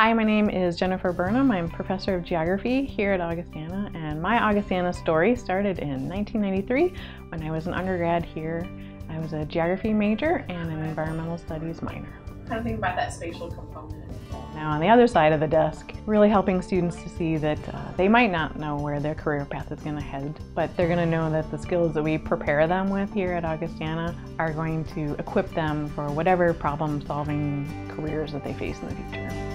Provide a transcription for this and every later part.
Hi, my name is Jennifer Burnham. I'm professor of geography here at Augustana, and my Augustana story started in 1993 when I was an undergrad here. I was a geography major and an environmental studies minor. Kind of think about that spatial component. Now, on the other side of the desk, really helping students to see that uh, they might not know where their career path is going to head, but they're going to know that the skills that we prepare them with here at Augustana are going to equip them for whatever problem solving careers that they face in the future.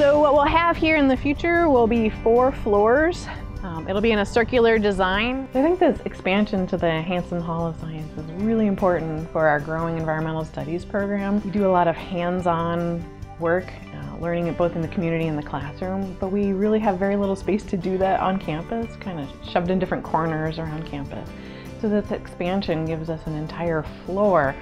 So what we'll have here in the future will be four floors. Um, it'll be in a circular design. I think this expansion to the Hanson Hall of Science is really important for our growing environmental studies program. We do a lot of hands-on work, uh, learning it both in the community and the classroom, but we really have very little space to do that on campus, kind of shoved in different corners around campus. So this expansion gives us an entire floor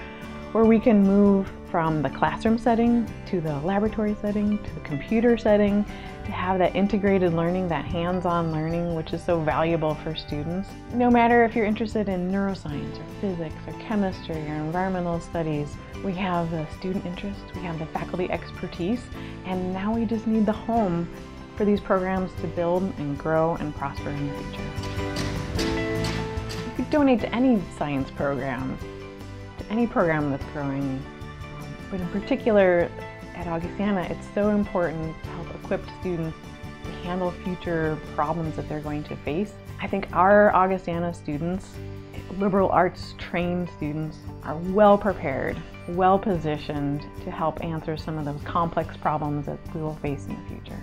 where we can move from the classroom setting to the laboratory setting to the computer setting to have that integrated learning, that hands-on learning, which is so valuable for students. No matter if you're interested in neuroscience or physics or chemistry or environmental studies, we have the student interest, we have the faculty expertise, and now we just need the home for these programs to build and grow and prosper in the future. You could donate to any science program, to any program that's growing but in particular, at Augustana, it's so important to help equip students to handle future problems that they're going to face. I think our Augustana students, liberal arts trained students, are well prepared, well positioned to help answer some of those complex problems that we will face in the future.